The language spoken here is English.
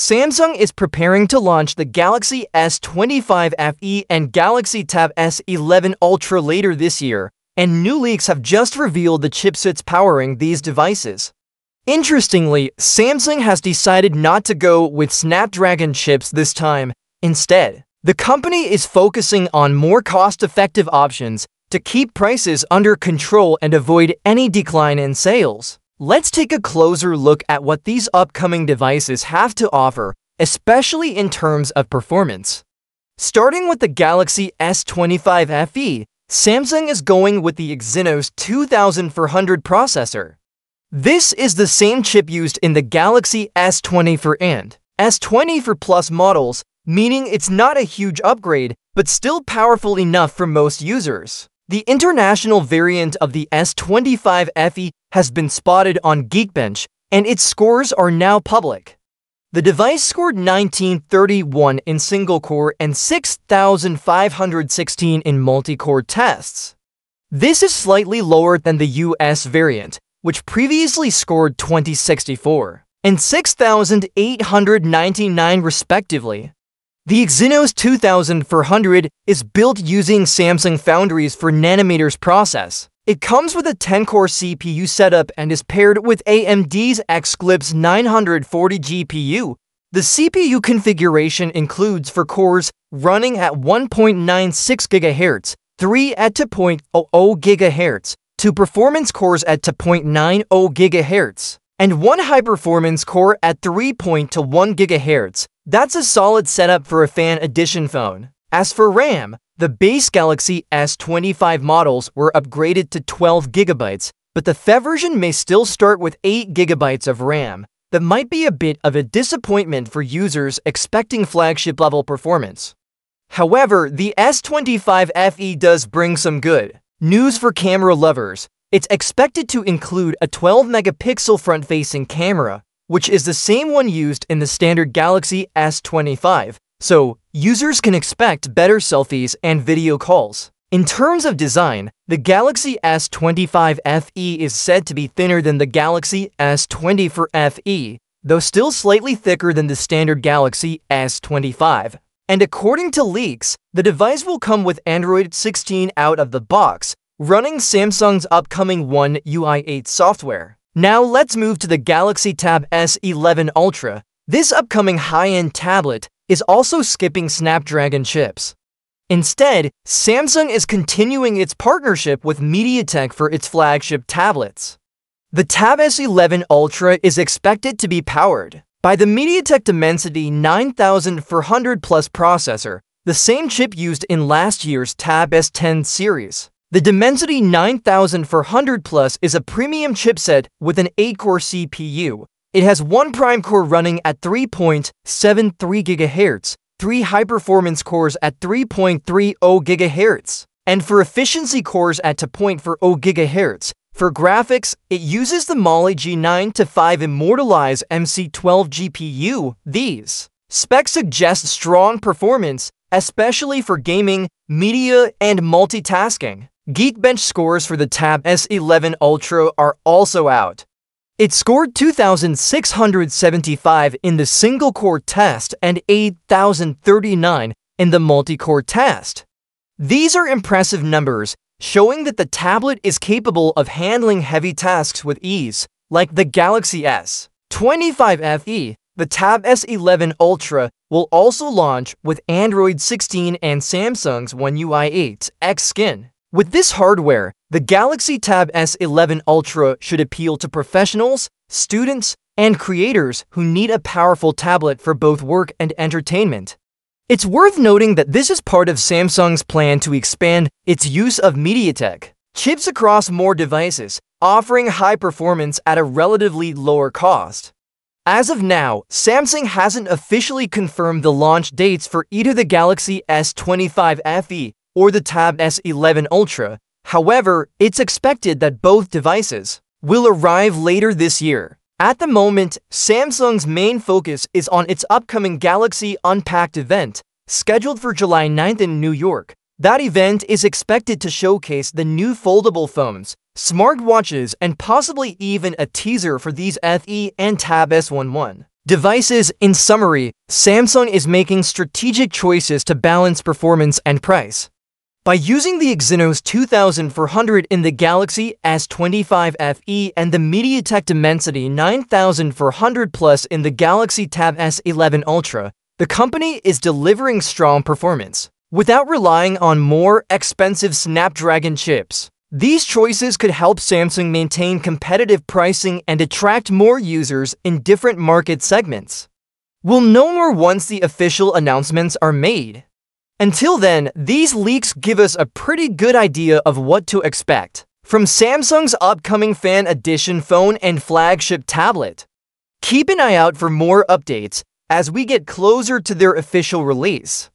Samsung is preparing to launch the Galaxy S25 FE and Galaxy Tab S11 Ultra later this year, and new leaks have just revealed the chipsets powering these devices. Interestingly, Samsung has decided not to go with Snapdragon chips this time. Instead, the company is focusing on more cost-effective options to keep prices under control and avoid any decline in sales. Let's take a closer look at what these upcoming devices have to offer, especially in terms of performance. Starting with the Galaxy S25 FE, Samsung is going with the Exynos 2400 processor. This is the same chip used in the Galaxy S24 and S24 Plus models, meaning it's not a huge upgrade, but still powerful enough for most users. The international variant of the S25 FE has been spotted on Geekbench, and its scores are now public. The device scored 1931 in single-core and 6,516 in multi-core tests. This is slightly lower than the US variant, which previously scored 2064 and 6,899 respectively. The Exynos 2400 is built using Samsung Foundry's 4 nanometers process. It comes with a 10-core CPU setup and is paired with AMD's Xclipse 940 GPU. The CPU configuration includes 4 cores running at 1.96 GHz, 3 at 2.00 GHz, 2 performance cores at 2.90 GHz, and 1 high-performance core at 3.1 GHz. That's a solid setup for a fan edition phone. As for RAM, the base Galaxy S25 models were upgraded to 12GB, but the FE version may still start with 8GB of RAM. That might be a bit of a disappointment for users expecting flagship-level performance. However, the S25 FE does bring some good news for camera lovers. It's expected to include a 12-megapixel front-facing camera, which is the same one used in the standard Galaxy S25, so users can expect better selfies and video calls. In terms of design, the Galaxy S25 FE is said to be thinner than the Galaxy S24 FE, though still slightly thicker than the standard Galaxy S25. And according to leaks, the device will come with Android 16 out of the box, running Samsung's upcoming One UI 8 software. Now let's move to the Galaxy Tab S11 Ultra. This upcoming high-end tablet is also skipping Snapdragon chips. Instead, Samsung is continuing its partnership with MediaTek for its flagship tablets. The Tab S11 Ultra is expected to be powered by the MediaTek Dimensity 9400 Plus processor, the same chip used in last year's Tab S10 series. The Dimensity 9400 Plus is a premium chipset with an 8-core CPU. It has one prime core running at 3.73 GHz, three high-performance cores at 3.30 GHz, and four efficiency cores at 2.40 GHz. For graphics, it uses the Mali G9 to 5 Immortalis MC12 GPU. These specs suggest strong performance, especially for gaming, media, and multitasking. Geekbench scores for the Tab S11 Ultra are also out. It scored 2,675 in the single-core test and 8,039 in the multi-core test. These are impressive numbers, showing that the tablet is capable of handling heavy tasks with ease, like the Galaxy S25 FE. The Tab S11 Ultra will also launch with Android 16 and Samsung's One UI 8 X Skin. With this hardware, the Galaxy Tab S11 Ultra should appeal to professionals, students, and creators who need a powerful tablet for both work and entertainment. It's worth noting that this is part of Samsung's plan to expand its use of MediaTek chips across more devices, offering high performance at a relatively lower cost. As of now, Samsung hasn't officially confirmed the launch dates for either the Galaxy S25 FE or the Tab S11 Ultra. However, it's expected that both devices will arrive later this year. At the moment, Samsung's main focus is on its upcoming Galaxy Unpacked event, scheduled for July 9th in New York. That event is expected to showcase the new foldable phones, smartwatches, and possibly even a teaser for these FE and Tab S11 devices. In summary, Samsung is making strategic choices to balance performance and price. By using the Exynos 2400 in the Galaxy S25 FE and the MediaTek Dimensity 9400 Plus in the Galaxy Tab S11 Ultra, the company is delivering strong performance without relying on more expensive Snapdragon chips. These choices could help Samsung maintain competitive pricing and attract more users in different market segments. We'll know more once the official announcements are made. Until then, these leaks give us a pretty good idea of what to expect from Samsung's upcoming Fan Edition phone and flagship tablet. Keep an eye out for more updates as we get closer to their official release.